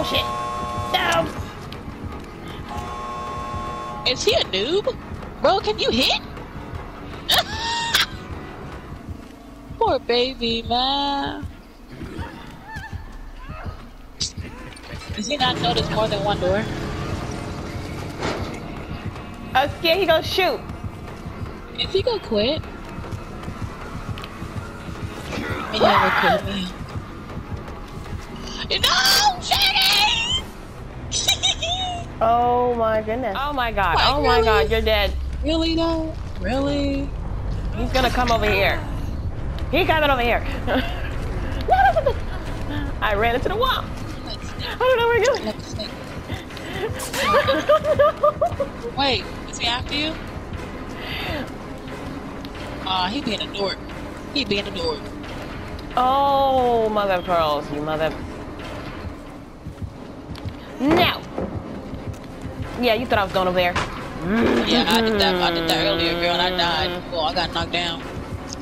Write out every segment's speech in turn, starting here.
Oh shit! No! Is he a noob? Bro, can you hit? Poor baby, man. Does he not there's more than one door? I'm scared he gonna shoot. If he gonna quit, he never quit me. No, Shaggy! Oh my goodness. Oh my god. Like, oh my really? god, you're dead. really no? Really? He's gonna come over here. He coming over here. I ran into the wall. I don't know where you're going. Wait, is he after you? Aw, he being a dork. He being a dork. oh, mother pearls, you mother. No. Yeah, you thought I was going over there. Yeah, I did that. I did that earlier, girl, and I died. Well, I got knocked down.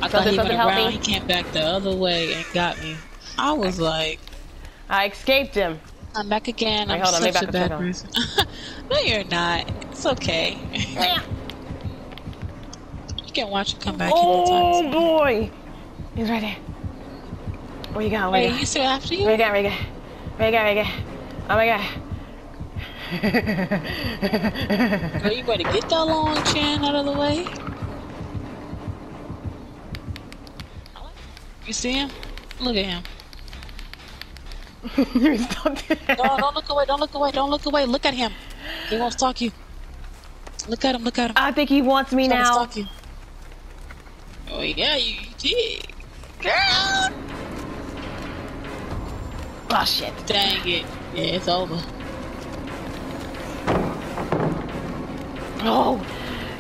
I thought he went around. He came back the other way and got me. I was like, I escaped him. I'm back again. Wait, I'm on, such a bad person. no, you're not. It's okay. you can watch it come back Oh anytime. boy. He's right there. Where you going? Where you Wait, going? he's still after you? Where you going? Where you going? Where you going? Where you going? Oh my god. Girl, you better get that long chin out of the way. You see him? Look at him. No, don't look away, don't look away, don't look away. Look at him. He wants to talk you. Look at him, look at him. I think he wants me He wants to now. talk you. Oh yeah, you, you did. Girl! Oh shit. Dang it. Yeah, it's over. Oh.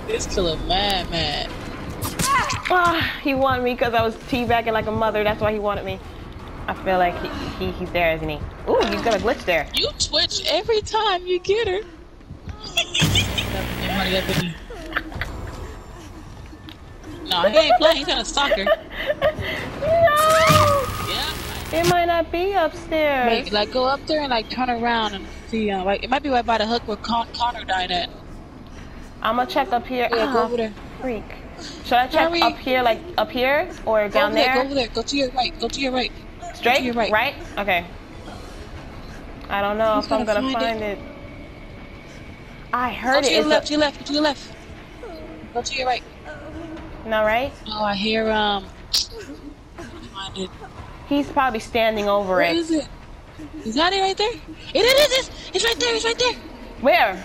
This killer mad, mad. Ah, he wanted me because I was teabagging like a mother. That's why he wanted me. I feel like he, he he's there, isn't he? Ooh, he's got a glitch there. You twitch every time you get her. Everybody up in here. No, he ain't playing. He's trying to stalk her. no! Yeah. It might not be upstairs. Like, like go up there and like turn around and see. Uh, like it might be right by the hook where Con- Connor died at. I'm gonna check up here. Yeah, go Ah, over there. Freak. Should I check up here, like up here, or Go down over there. Go over there. Go to your right. Go to your right. Straight? to your right. Right? Okay. I don't know Who's if I'm gonna gonna find find it. I Go heard to it. your left. To your left. To your left. Go to your right. no, right? Oh, I hear um. He's probably standing over Where it. is it? Is that it right there? It, it is. It's right there. It's right there. Where?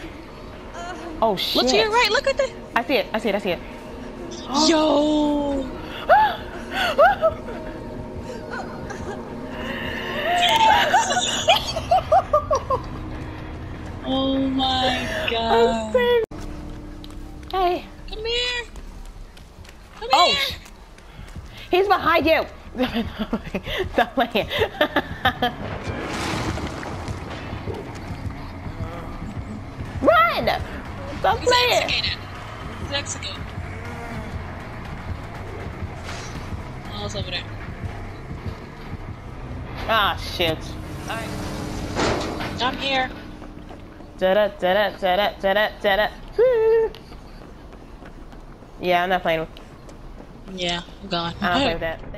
Oh shit! Look to your right. Look at the. I see it. I see it. I see it. Yo. Oh my I'm god. saved. Hey. Come here. Come Oh. here. He's behind you. Stop playing. Run! Stop He's playing. executed. He's executed. Oh, it's over there. Ah, shit. I'm here. Da-da, da-da, da-da, da-da, da-da. Yeah, I'm not playing with. Yeah, I'm gone. I don't play with that.